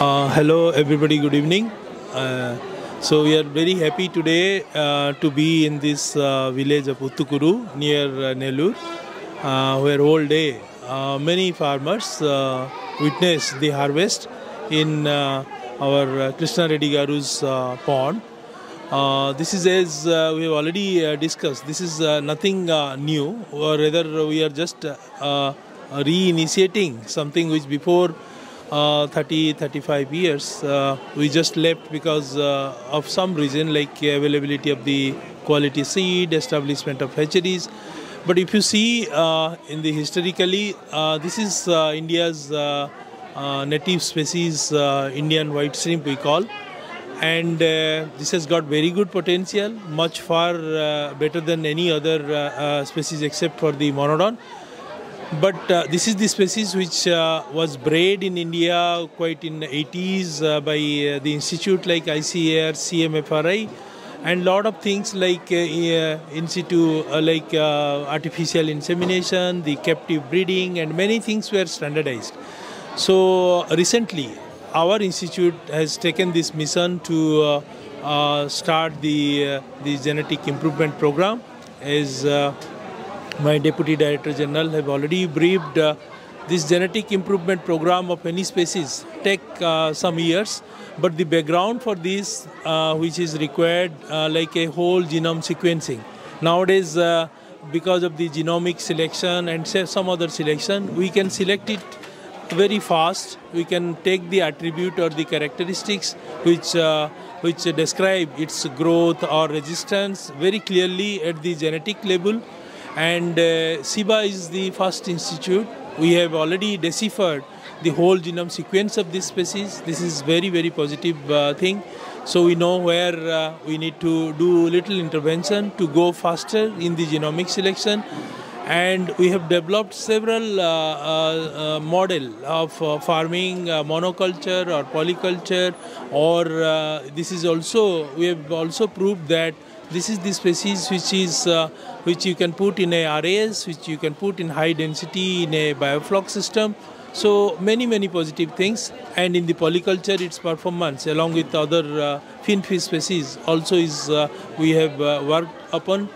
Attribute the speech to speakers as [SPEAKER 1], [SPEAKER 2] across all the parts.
[SPEAKER 1] Uh, hello, everybody. Good evening. Uh, so we are very happy today uh, to be in this uh, village of Uttukuru near uh, Nellore, uh, where all day many farmers witness the harvest in our Krishna Reddy Garu's pond. This is as we have already discussed. This is nothing new, or rather, we are just reinitiating something which before uh, 30 35 years uh, we just left because uh, of some reason like availability of the quality seed establishment of hatcheries. But if you see uh, in the historically uh, this is uh, india's native species indian white shrimp we call. And this has got very good potential much far better than any other species except for the monodon but uh, this is the species which uh, was bred in India quite in the 80s uh, by uh, the institute like ICAR, CMFRI, and lot of things like uh, uh, in situ, like artificial insemination, the captive breeding, and many things were standardized. So recently, our institute has taken this mission to start the the genetic improvement program as my deputy director general have already briefed uh, this genetic improvement program of any species take uh, some years. But the background for this uh, which is required uh, like a whole genome sequencing. Nowadays uh, because of the genomic selection and some other selection we can select it very fast. We can take the attribute or the characteristics which uh, which describe its growth or resistance very clearly at the genetic level and uh, CIBA is the first institute. We have already deciphered the whole genome sequence of this species. This is very very positive uh, thing. So we know where uh, we need to do little intervention to go faster in the genomic selection. And we have developed several uh, uh, uh, model of uh, farming monoculture or polyculture, or this is also we have also proved that this is the species which is uh, which you can put in a RAS, which you can put in high density in a biofloc system. So many many positive things, and in the polyculture, its performance along with other uh, finfish species also is uh, we have uh, worked upon,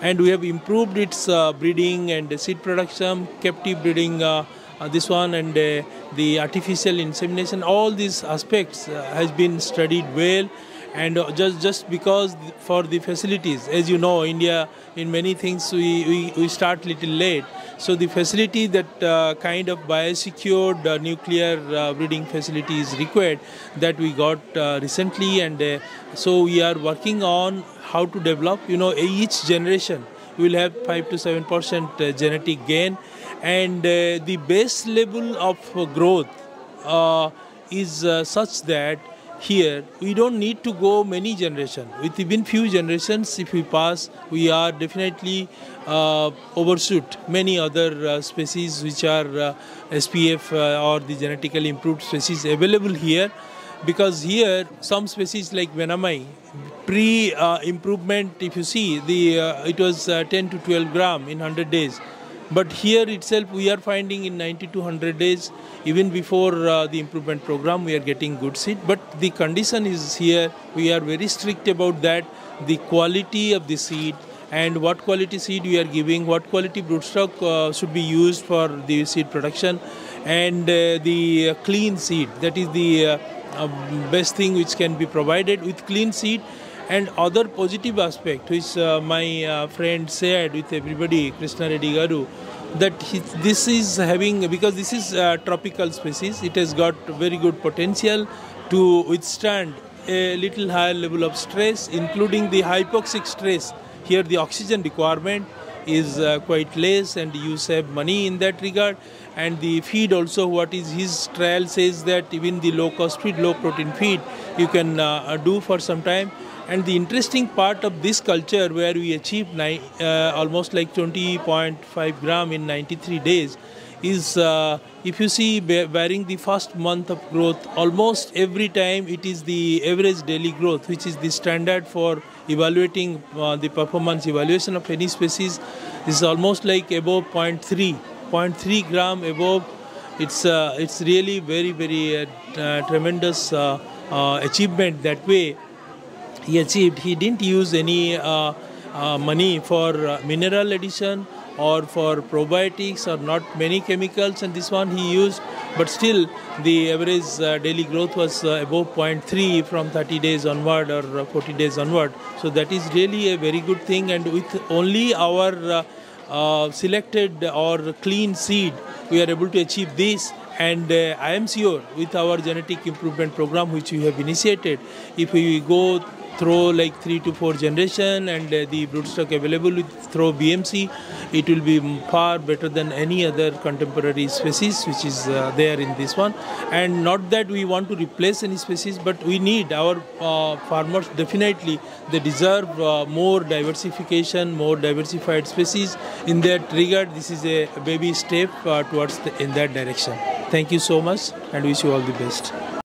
[SPEAKER 1] and we have improved its uh, breeding and seed production, captive breeding. Uh, uh, this one and uh, the artificial insemination all these aspects uh, has been studied well and just just because for the facilities as you know india in many things we, we, we start little late. So the facility that uh, kind of biosecured uh, nuclear uh, breeding facility is required that we got uh, recently. And uh, so we are working on how to develop you know each generation will have 5 to 7 percent uh, genetic gain. And the base level of growth is such that here we don't need to go many generations with even few generations if we pass we are definitely uh, overshoot many other uh, species which are uh, spf uh, or the genetically improved species available here. Because here some species like vannamei pre uh, improvement if you see the uh, it was uh, 10 to 12 gram in 100 days but here itself we are finding in 90 to 100 days even before uh, the improvement program we are getting good seed but the condition is here. We are very strict about that. The quality of the seed and what quality seed we are giving what quality broodstock uh, should be used for the seed production. And uh, the uh, clean seed that is the uh, uh, best thing which can be provided. With clean seed and other positive aspect which uh, my uh, friend said with everybody krishna reddy garu that he, this is having because this is a tropical species it has got very good potential to withstand a little higher level of stress including the hypoxic stress. Here the oxygen requirement is uh, quite less and you save money in that regard. And the feed also what is his trial says that even the low cost feed low protein feed you can uh, do for some time. And the interesting part of this culture where we achieved uh, almost like 20.5 gram in 93 days is uh, if you see bearing the first month of growth almost every time it is the average daily growth which is the standard for evaluating uh, the performance evaluation of any species is almost like above 0.3 0.3 gram above it's uh, it's really very very uh, uh, tremendous uh, achievement that way he achieved. He didn't use any money for mineral addition or for probiotics or not many chemicals and this one he used but still the average uh, daily growth was uh, above 0.3 from 30 days onward or uh, 40 days onward. So that is really a very good thing and with only our uh, uh, selected or clean seed we are able to achieve this. And uh, i am sure with our genetic improvement program which we have initiated if we go through like three to four generation and uh, the broodstock available with through BMC, it will be far better than any other contemporary species which is uh, there in this one. And not that we want to replace any species, but we need our uh, farmers definitely they deserve uh, more diversification, more diversified species. In that regard, this is a baby step uh, towards the, in that direction. Thank you so much and wish you all the best.